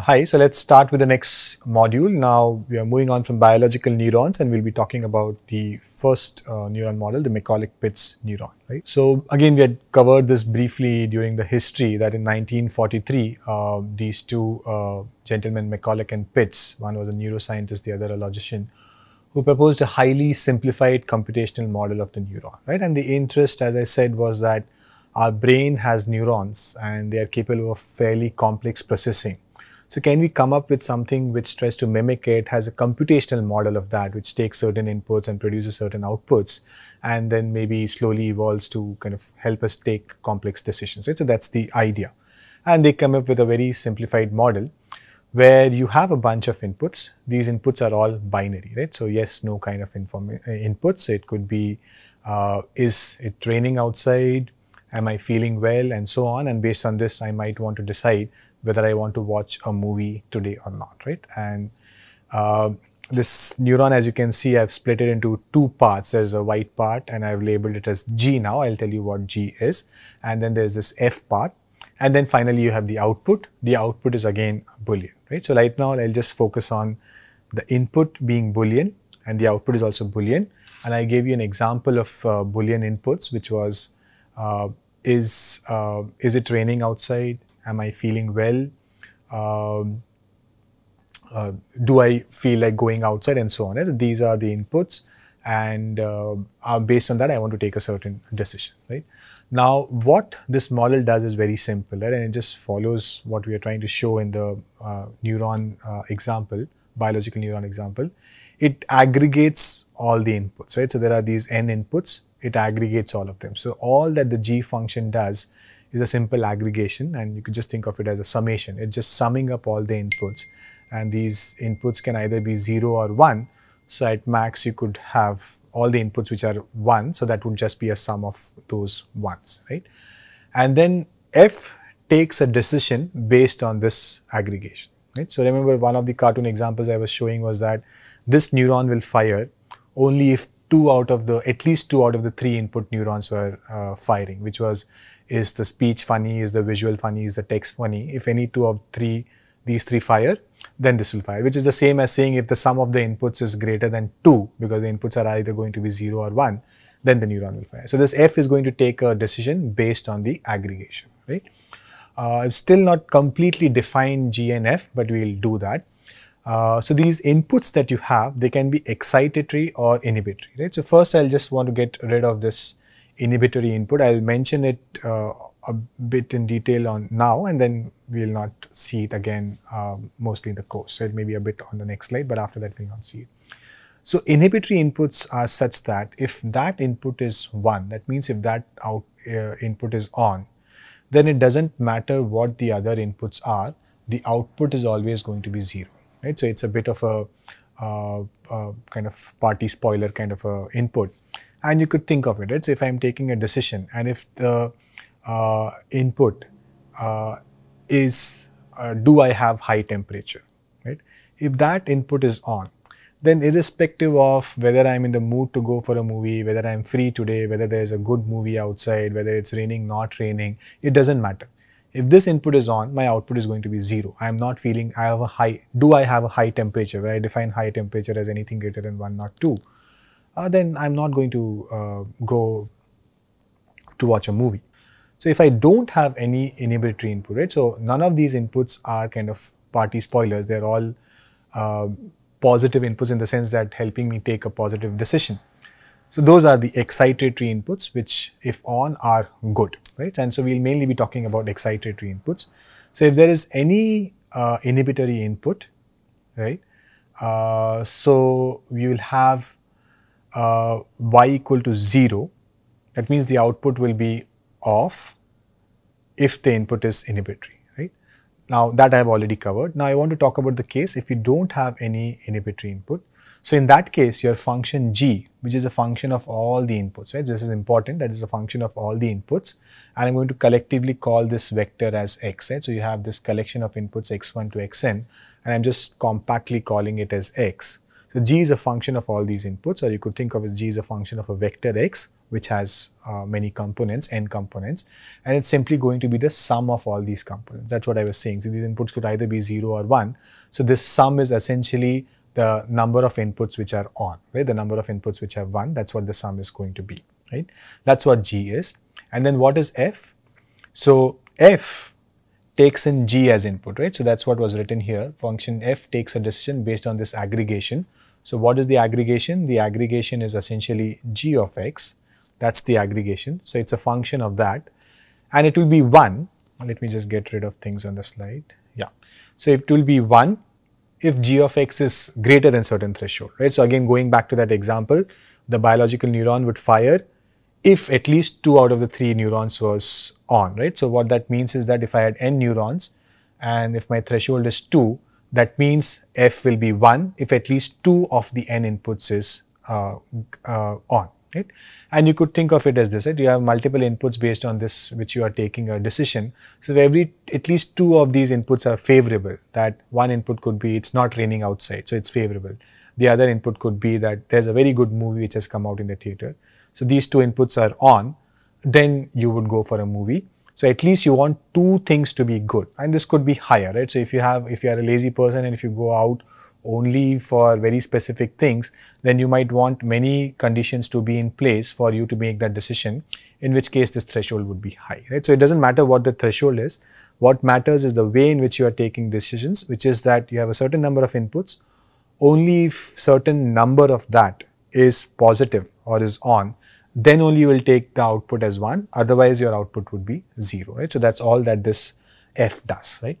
Uh, hi, so let's start with the next module. Now we are moving on from biological neurons and we'll be talking about the first uh, neuron model, the McCulloch-Pitts neuron, right? So again, we had covered this briefly during the history that in 1943, uh, these two uh, gentlemen, McCulloch and Pitts, one was a neuroscientist, the other a logician, who proposed a highly simplified computational model of the neuron, right? And the interest, as I said, was that our brain has neurons and they are capable of fairly complex processing so can we come up with something which tries to mimic it, has a computational model of that, which takes certain inputs and produces certain outputs, and then maybe slowly evolves to kind of help us take complex decisions, right? So that's the idea. And they come up with a very simplified model where you have a bunch of inputs. These inputs are all binary, right? So yes, no kind of uh, inputs. So it could be, uh, is it raining outside? Am I feeling well? And so on. And based on this, I might want to decide whether I want to watch a movie today or not, right? And uh, this neuron, as you can see, I've split it into two parts. There's a white part and I've labeled it as G now. I'll tell you what G is. And then there's this F part. And then finally you have the output. The output is again Boolean, right? So right now I'll just focus on the input being Boolean and the output is also Boolean. And I gave you an example of uh, Boolean inputs, which was, uh, is, uh, is it raining outside? Am I feeling well? Um, uh, do I feel like going outside and so on. Right? These are the inputs and uh, uh, based on that I want to take a certain decision, right. Now what this model does is very simple right? and it just follows what we are trying to show in the uh, neuron uh, example, biological neuron example. It aggregates all the inputs, right. So there are these n inputs, it aggregates all of them. So all that the g function does is a simple aggregation and you could just think of it as a summation. It's just summing up all the inputs and these inputs can either be 0 or 1. So at max you could have all the inputs which are 1 so that would just be a sum of those ones right. And then f takes a decision based on this aggregation right. So remember one of the cartoon examples I was showing was that this neuron will fire only if two out of the at least two out of the three input neurons were uh, firing which was is the speech funny, is the visual funny, is the text funny. If any two of three, these three fire, then this will fire, which is the same as saying if the sum of the inputs is greater than 2, because the inputs are either going to be 0 or 1, then the neuron will fire. So this F is going to take a decision based on the aggregation, right? Uh, I've still not completely defined G and F, but we'll do that. Uh, so these inputs that you have, they can be excitatory or inhibitory, right? So first I'll just want to get rid of this inhibitory input. I'll mention it uh, a bit in detail on now and then we'll not see it again uh, mostly in the course. So it may be a bit on the next slide, but after that we'll not see it. So inhibitory inputs are such that if that input is 1, that means if that out, uh, input is on, then it doesn't matter what the other inputs are, the output is always going to be 0, right. So it's a bit of a uh, uh, kind of party spoiler kind of a input and you could think of it, right? So if I'm taking a decision and if the uh, input uh, is uh, do I have high temperature, right? If that input is on, then irrespective of whether I'm in the mood to go for a movie, whether I'm free today, whether there's a good movie outside, whether it's raining, not raining, it doesn't matter. If this input is on, my output is going to be zero. I'm not feeling I have a high, do I have a high temperature? Where I define high temperature as anything greater than 1, not 2 uh, then I'm not going to uh, go to watch a movie. So if I don't have any inhibitory input, right? So none of these inputs are kind of party spoilers. They're all uh, positive inputs in the sense that helping me take a positive decision. So those are the excitatory inputs, which if on are good, right? And so we'll mainly be talking about excitatory inputs. So if there is any uh, inhibitory input, right? Uh, so we will have uh, y equal to 0, that means the output will be off if the input is inhibitory, right. Now that I have already covered. Now I want to talk about the case if you don't have any inhibitory input. So in that case, your function g, which is a function of all the inputs, right? This is important, that is a function of all the inputs. And I'm going to collectively call this vector as x, right? So you have this collection of inputs x1 to xn, and I'm just compactly calling it as x. So G is a function of all these inputs or you could think of as G is a function of a vector X which has uh, many components, n components and it's simply going to be the sum of all these components. That's what I was saying. So these inputs could either be 0 or 1. So this sum is essentially the number of inputs which are on, right? The number of inputs which have 1, that's what the sum is going to be, right? That's what G is. And then what is F? So F takes in G as input, right? So that's what was written here. Function F takes a decision based on this aggregation. So what is the aggregation? The aggregation is essentially G of X. That's the aggregation. So it's a function of that. And it will be 1. Let me just get rid of things on the slide. Yeah. So it will be 1 if g of x is greater than certain threshold, right? So again, going back to that example, the biological neuron would fire if at least two out of the three neurons was on, right? So what that means is that if I had n neurons and if my threshold is 2, that means f will be 1 if at least two of the n inputs is uh, uh, on, right? And you could think of it as this, right? You have multiple inputs based on this which you are taking a decision. So every, at least two of these inputs are favorable. That one input could be, it's not raining outside, so it's favorable. The other input could be that there's a very good movie which has come out in the theater. So these two inputs are on, then you would go for a movie. So at least you want two things to be good and this could be higher, right? So if you have, if you are a lazy person and if you go out only for very specific things, then you might want many conditions to be in place for you to make that decision, in which case this threshold would be high, right? So it doesn't matter what the threshold is. What matters is the way in which you are taking decisions, which is that you have a certain number of inputs. Only if certain number of that is positive or is on, then only you will take the output as 1, otherwise your output would be 0, right? So that's all that this f does, right?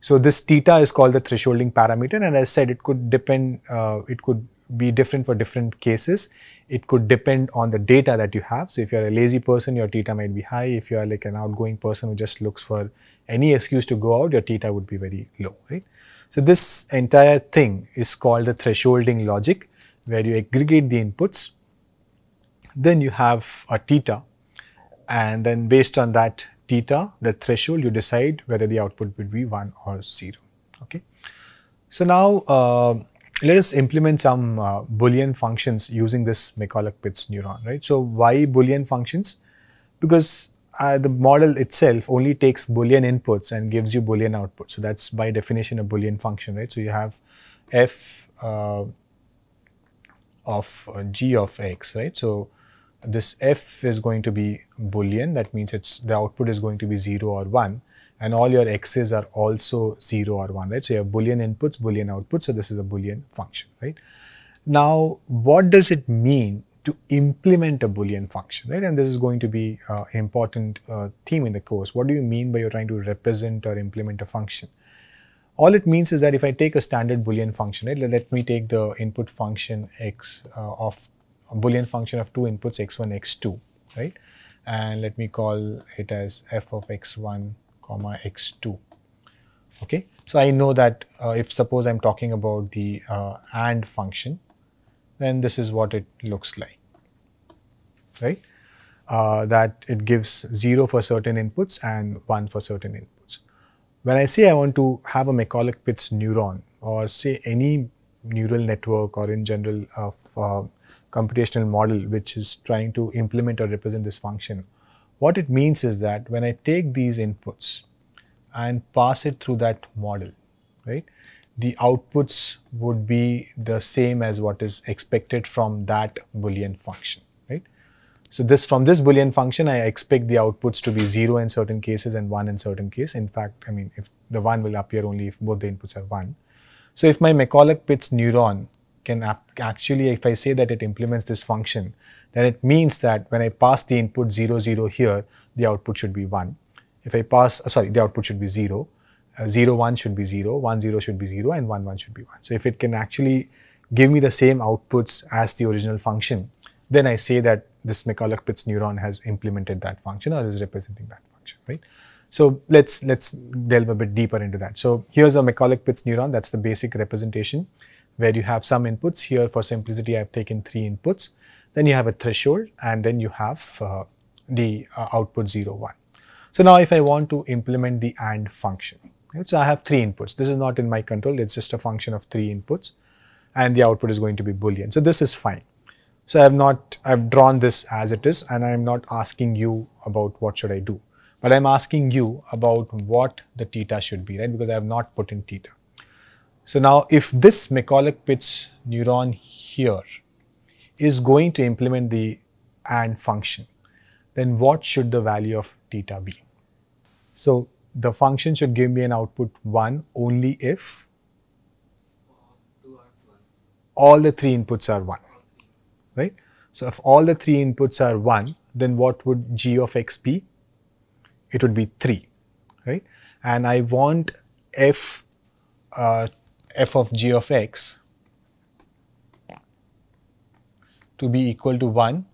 So this theta is called the thresholding parameter and as I said it could depend, uh, it could be different for different cases. It could depend on the data that you have. So if you're a lazy person, your theta might be high. If you're like an outgoing person who just looks for any excuse to go out, your theta would be very low, right? So this entire thing is called the thresholding logic where you aggregate the inputs. Then you have a theta and then based on that theta, the threshold, you decide whether the output would be 1 or 0. Okay. So now uh, let us implement some uh, Boolean functions using this McCulloch-Pitts neuron, right. So why Boolean functions? Because uh, the model itself only takes Boolean inputs and gives you Boolean output. So that's by definition a Boolean function, right. So you have f uh, of uh, g of x, right. So this f is going to be boolean. That means it's the output is going to be 0 or 1 and all your x's are also 0 or 1 right? So you have boolean inputs boolean outputs. So this is a boolean function right? Now what does it mean to implement a boolean function right? And this is going to be uh, important uh, theme in the course. What do you mean by you're trying to represent or implement a function? All it means is that if I take a standard boolean function, right, let me take the input function x uh, of a boolean function of two inputs x1 x2 right? And let me call it as f of x1 comma x2 okay? So i know that uh, if suppose i'm talking about the uh, and function then this is what it looks like right? Uh, that it gives 0 for certain inputs and 1 for certain inputs. When i say i want to have a McCulloch-Pitts neuron or say any neural network or in general of uh, computational model which is trying to implement or represent this function. What it means is that when I take these inputs and pass it through that model, right, the outputs would be the same as what is expected from that Boolean function, right. So this from this Boolean function, I expect the outputs to be 0 in certain cases and 1 in certain case. In fact, I mean, if the 1 will appear only if both the inputs are 1. So if my McCulloch-Pitts neuron can actually, if I say that it implements this function, then it means that when I pass the input 0, 0 here, the output should be 1. If I pass, uh, sorry, the output should be 0, uh, 0, 1 should be 0, 1, 0 should be 0 and 1, 1 should be 1. So if it can actually give me the same outputs as the original function, then I say that this McCulloch-Pitts neuron has implemented that function or is representing that function, right? So let's let's delve a bit deeper into that. So here's a McCulloch-Pitts neuron. That's the basic representation where you have some inputs. Here for simplicity, I've taken three inputs. Then you have a threshold and then you have uh, the uh, output 0, 1. So now if I want to implement the AND function, right? so I have three inputs. This is not in my control. It's just a function of three inputs. and the output is going to be boolean. So this is fine. So I have not, I have drawn this as it is and I am not asking you about what should I do. But I am asking you about what the theta should be, right? Because I have not put in theta. So now if this McCulloch-Pitts neuron here is going to implement the AND function, then what should the value of theta be? So the function should give me an output 1 only if all the three inputs are 1, right? So if all the three inputs are 1, then what would g of x be? It would be 3, right? And I want f, uh, f of g of x to be equal to 1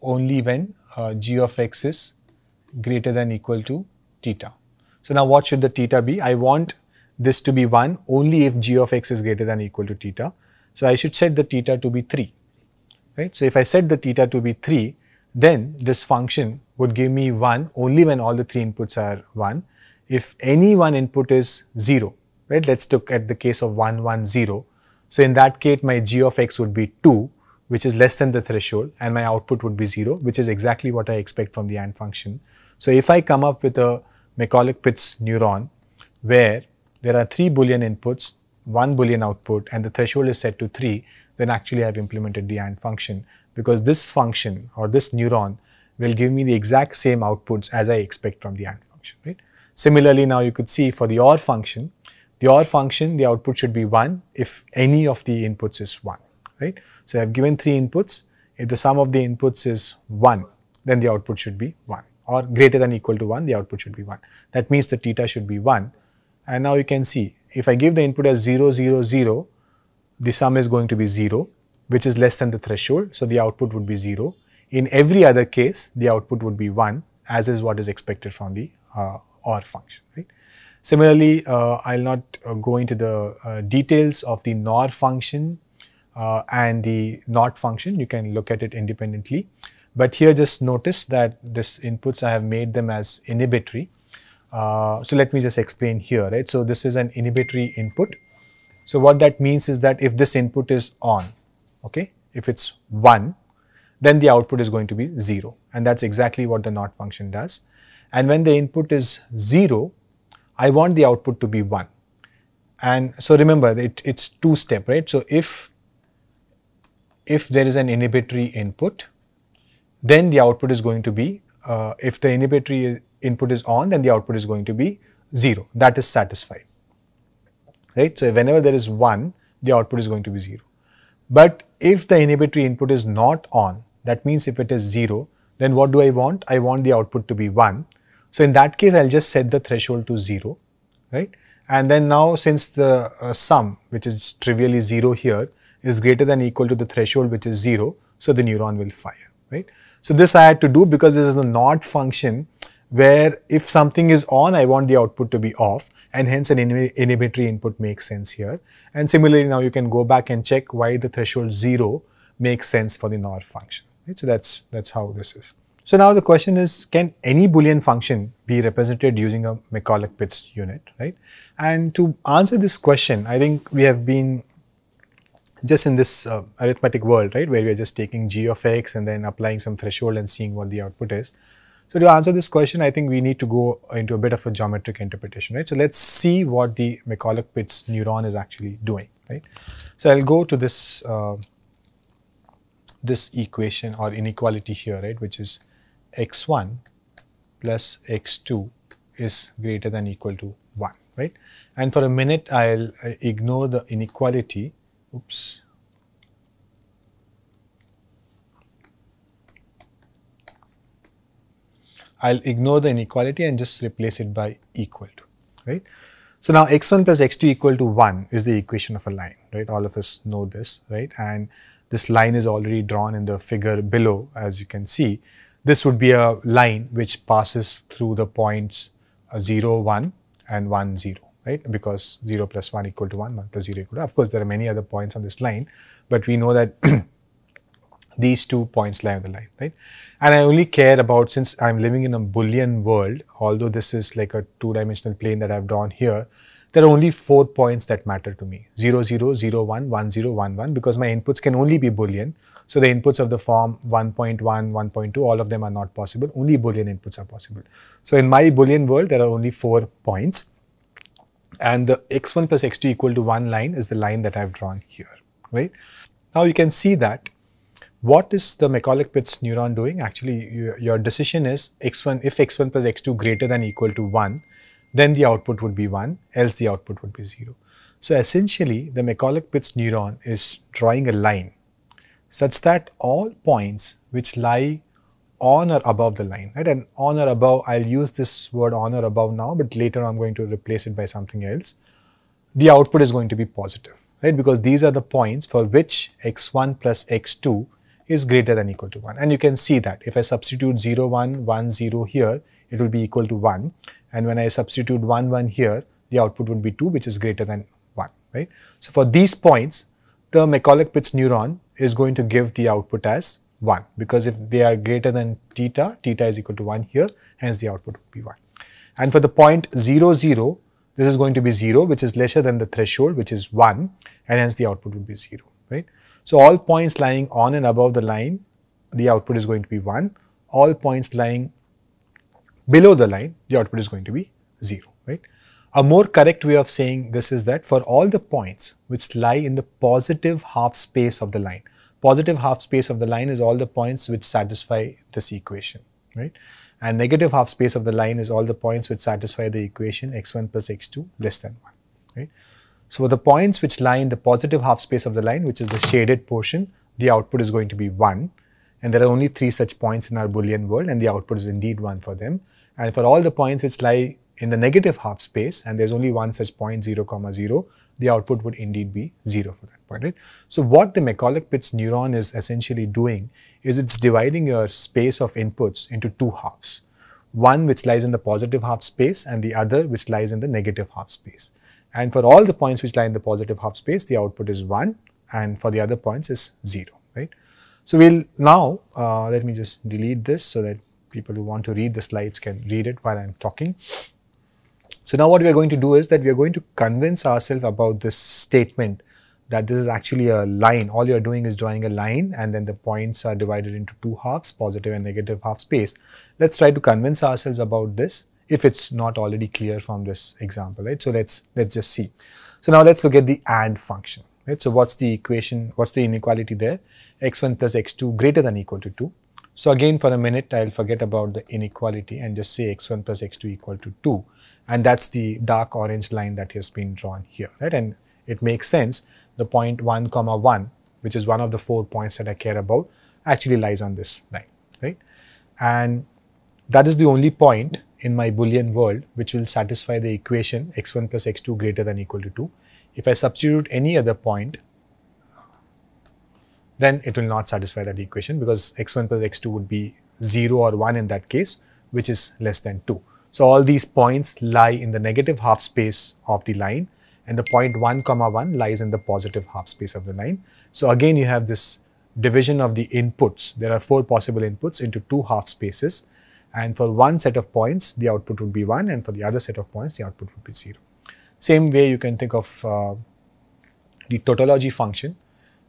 only when uh, g of x is greater than equal to theta. So now what should the theta be? I want this to be 1 only if g of x is greater than equal to theta. So I should set the theta to be 3, right. So if I set the theta to be 3, then this function would give me 1 only when all the 3 inputs are 1. If any one input is 0, right, let us look at the case of 1, 1, 0. So in that case, my g of x would be 2, which is less than the threshold and my output would be 0, which is exactly what I expect from the AND function. So if I come up with a McCulloch-Pitts neuron where there are 3 boolean inputs, 1 boolean output and the threshold is set to 3, then actually I have implemented the AND function because this function or this neuron will give me the exact same outputs as I expect from the AND function, right. Similarly, now you could see for the OR function, the OR function, the output should be 1 if any of the inputs is 1, right. So, I have given 3 inputs, if the sum of the inputs is 1, then the output should be 1 or greater than equal to 1, the output should be 1. That means the theta should be 1 and now you can see if I give the input as 0, 0, 0, the sum is going to be 0 which is less than the threshold. So, the output would be 0. In every other case, the output would be 1 as is what is expected from the uh, OR function. Right? Similarly, uh, I will not uh, go into the uh, details of the NOR function and the NOT function. You can look at it independently. But here just notice that this inputs I have made them as inhibitory. Uh, so let me just explain here, right. So this is an inhibitory input. So what that means is that if this input is on, okay, if it's 1, then the output is going to be 0 and that's exactly what the NOT function does. And when the input is 0, I want the output to be 1. And so remember it, it's two step, right. So if, if there is an inhibitory input, then the output is going to be, uh, if the inhibitory input is on, then the output is going to be 0. That is satisfied, right. So, whenever there is 1, the output is going to be 0. But if the inhibitory input is not on, that means if it is 0, then what do I want? I want the output to be 1. So, in that case, I will just set the threshold to 0, right. And then now since the uh, sum, which is trivially 0 here, is greater than equal to the threshold, which is 0, so the neuron will fire, right. So this I had to do because this is a NOT function where if something is on, I want the output to be off and hence an inhibitory input makes sense here. And similarly, now you can go back and check why the threshold 0 makes sense for the NOR function. Right? So that's, that's how this is. So now the question is, can any Boolean function be represented using a McCulloch-Pitts unit, right? And to answer this question, I think we have been just in this uh, arithmetic world, right, where we are just taking g of x and then applying some threshold and seeing what the output is. So to answer this question, I think we need to go into a bit of a geometric interpretation, right. So let's see what the McCulloch-Pitts neuron is actually doing, right. So I'll go to this uh, this equation or inequality here, right, which is x1 plus x2 is greater than equal to 1, right. And for a minute, I'll uh, ignore the inequality Oops. I'll ignore the inequality and just replace it by equal to, right. So now x1 plus x2 equal to 1 is the equation of a line, right. All of us know this, right. And this line is already drawn in the figure below as you can see. This would be a line which passes through the points uh, 0, 1 and 1, 0 right? Because 0 plus 1 equal to 1, 1 plus 0 equal to, of course, there are many other points on this line, but we know that these two points lie on the line, right? And I only care about, since I'm living in a Boolean world, although this is like a two-dimensional plane that I've drawn here, there are only four points that matter to me 0, 0, 0, 1, 1, 0, 1, 1 because my inputs can only be Boolean. So the inputs of the form 1.1, 1.2, all of them are not possible. Only Boolean inputs are possible. So in my Boolean world, there are only four points. And the x1 plus x2 equal to 1 line is the line that I've drawn here, right? Now you can see that what is the McCulloch-Pitts neuron doing? Actually, your, your decision is x1, if x1 plus x2 greater than equal to 1, then the output would be 1, else the output would be 0. So essentially, the McCulloch-Pitts neuron is drawing a line such that all points which lie on or above the line, right? And on or above, I'll use this word on or above now, but later I'm going to replace it by something else. The output is going to be positive, right? Because these are the points for which x1 plus x2 is greater than equal to 1. And you can see that if I substitute 0, 1, 1, 0 here, it will be equal to 1. And when I substitute 1, 1 here, the output would be 2, which is greater than 1, right? So for these points, the McCulloch-Pitts neuron is going to give the output as 1 because if they are greater than theta, theta is equal to 1 here, hence the output would be 1. And for the point 0, 0, this is going to be 0, which is lesser than the threshold, which is 1, and hence the output would be 0, right? So all points lying on and above the line, the output is going to be 1. All points lying below the line, the output is going to be 0, right? A more correct way of saying this is that for all the points which lie in the positive half space of the line, positive half space of the line is all the points which satisfy this equation, right? And negative half space of the line is all the points which satisfy the equation x1 plus x2 less than 1, right? So, the points which lie in the positive half space of the line, which is the shaded portion, the output is going to be 1. And there are only three such points in our Boolean world and the output is indeed 1 for them. And for all the points which lie in the negative half space and there's only one such point 0 comma 0, the output would indeed be 0 for that point. Right? So, what the McCulloch-Pitts neuron is essentially doing is it's dividing your space of inputs into two halves. One which lies in the positive half space and the other which lies in the negative half space. And for all the points which lie in the positive half space, the output is 1 and for the other points is 0, right. So, we will now, uh, let me just delete this so that people who want to read the slides can read it while I am talking. So, now what we are going to do is that we are going to convince ourselves about this statement that this is actually a line. All you are doing is drawing a line and then the points are divided into two halves, positive and negative half space. Let's try to convince ourselves about this if it's not already clear from this example, right? So let's let's just see. So now let's look at the AND function, right? So what's the equation, what's the inequality there? x1 plus x2 greater than equal to 2. So again for a minute I'll forget about the inequality and just say x1 plus x2 equal to 2 and that's the dark orange line that has been drawn here, right? And it makes sense the point 1 comma 1 which is one of the four points that I care about actually lies on this line, right? And that is the only point in my Boolean world which will satisfy the equation x1 plus x2 greater than equal to 2. If I substitute any other point, then it will not satisfy that equation because x1 plus x2 would be 0 or 1 in that case, which is less than 2. So, all these points lie in the negative half space of the line and the point 1 comma 1 lies in the positive half space of the line. So, again you have this division of the inputs. There are four possible inputs into two half spaces and for one set of points the output would be 1 and for the other set of points the output would be 0. Same way you can think of uh, the tautology function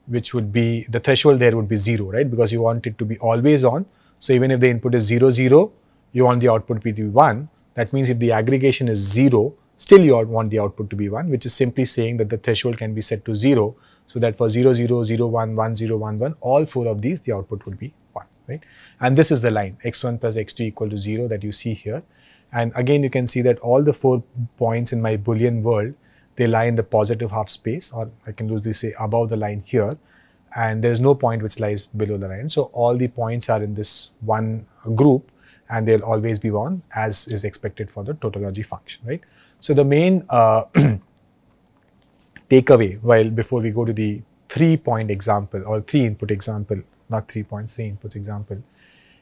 which would be the threshold there would be 0 right because you want it to be always on. So, even if the input is 0 0 you want the output to be 1 that means if the aggregation is 0 still you want the output to be 1 which is simply saying that the threshold can be set to 0. So, that for 0 0 0 1 1 0 1 1 all four of these the output would be 1, right? And this is the line x1 plus x2 equal to 0 that you see here. And again, you can see that all the four points in my Boolean world, they lie in the positive half space or I can loosely say above the line here and there's no point which lies below the line. So, all the points are in this one group and they'll always be one as is expected for the tautology function, right. So, the main uh, takeaway while before we go to the three point example or three input example not three points, three inputs example,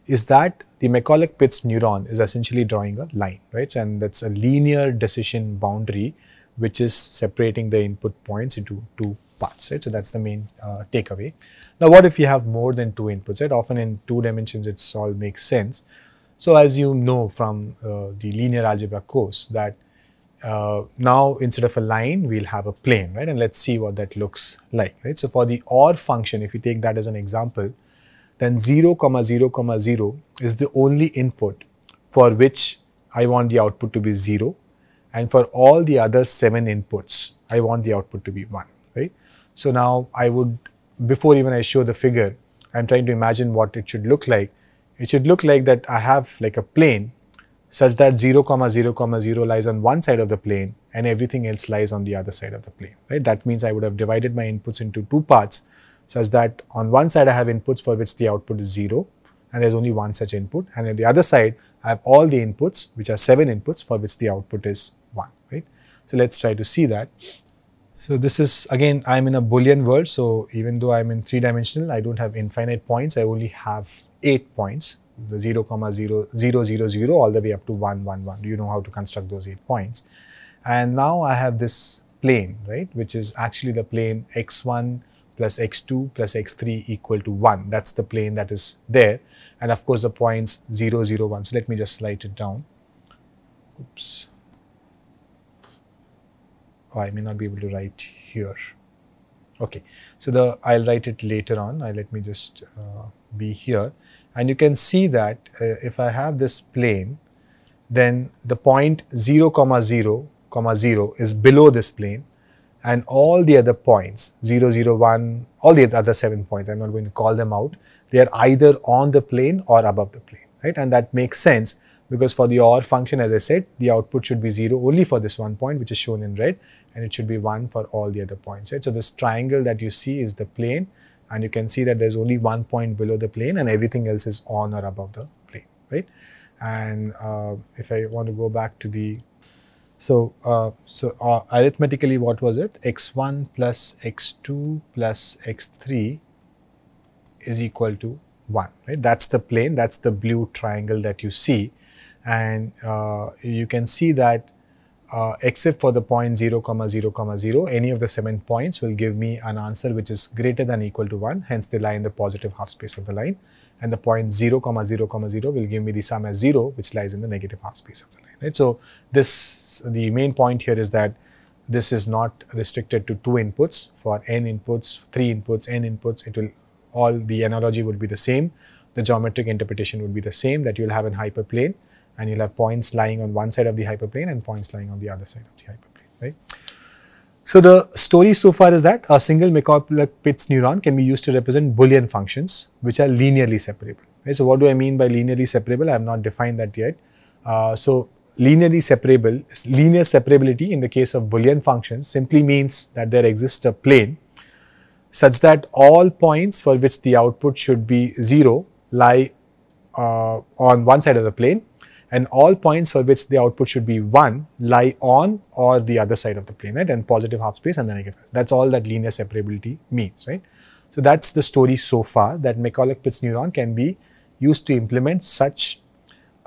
is that the McCulloch-Pitts neuron is essentially drawing a line, right? And that's a linear decision boundary which is separating the input points into two parts, right? So that's the main uh, takeaway. Now, what if you have more than two inputs, right? Often in two dimensions, it's all makes sense. So as you know from uh, the linear algebra course that uh, now instead of a line, we'll have a plane, right? And let's see what that looks like, right? So for the OR function, if you take that as an example, then 0 comma 0 comma 0 is the only input for which I want the output to be 0 and for all the other 7 inputs, I want the output to be 1, right? So now I would, before even I show the figure, I'm trying to imagine what it should look like. It should look like that I have like a plane such that 0 comma 0 comma 0 lies on one side of the plane and everything else lies on the other side of the plane, right? That means I would have divided my inputs into two parts such that on one side I have inputs for which the output is 0 and there's only one such input and on the other side I have all the inputs which are 7 inputs for which the output is 1, right? So let's try to see that. So this is again I'm in a boolean world so even though I'm in 3 dimensional I don't have infinite points I only have 8 points the 0 comma 0, 0, 0, 0 all the way up to 1, 1, 1. You know how to construct those 8 points. And now I have this plane, right, which is actually the plane x1 plus x2 plus x3 equal to 1. That's the plane that is there. And of course, the points 0, 0, 1. So let me just slide it down. Oops. Oh, I may not be able to write here. Okay, so the I'll write it later on. I let me just uh, be here. And you can see that uh, if I have this plane, then the point 0 comma 0 comma 0 is below this plane and all the other points 0, 0, 1, all the other 7 points, I am not going to call them out, they are either on the plane or above the plane, right? And that makes sense because for the OR function, as I said, the output should be 0 only for this one point which is shown in red and it should be 1 for all the other points, right? So, this triangle that you see is the plane and you can see that there's only one point below the plane and everything else is on or above the plane, right? And uh, if I want to go back to the, so, uh, so uh, arithmetically what was it? x1 plus x2 plus x3 is equal to 1, right? That's the plane, that's the blue triangle that you see and uh, you can see that uh, except for the point 0 comma 0 comma 0 any of the 7 points will give me an answer which is greater than equal to 1 hence they lie in the positive half space of the line. And the point 0 comma 0 comma 0 will give me the sum as 0 which lies in the negative half space of the line right? So this the main point here is that this is not restricted to two inputs. For n inputs 3 inputs n inputs it will all the analogy would be the same. The geometric interpretation would be the same that you'll have in hyperplane and you'll have points lying on one side of the hyperplane and points lying on the other side of the hyperplane, right? So the story so far is that a single McCulloch-Pitts neuron can be used to represent Boolean functions which are linearly separable. Right? So what do I mean by linearly separable? I have not defined that yet. Uh, so linearly separable, linear separability in the case of Boolean functions simply means that there exists a plane such that all points for which the output should be 0 lie uh, on one side of the plane and all points for which the output should be 1 lie on or the other side of the plane, right, and positive half space and the negative. That's all that linear separability means, right. So, that's the story so far that McCulloch-Pitts neuron can be used to implement such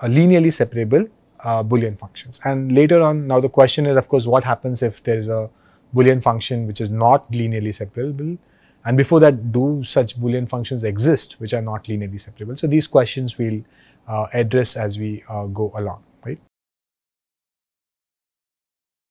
linearly separable uh, Boolean functions. And later on, now the question is of course, what happens if there is a Boolean function which is not linearly separable and before that do such Boolean functions exist which are not linearly separable. So, these questions will uh, address as we uh, go along.